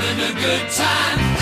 having a good time.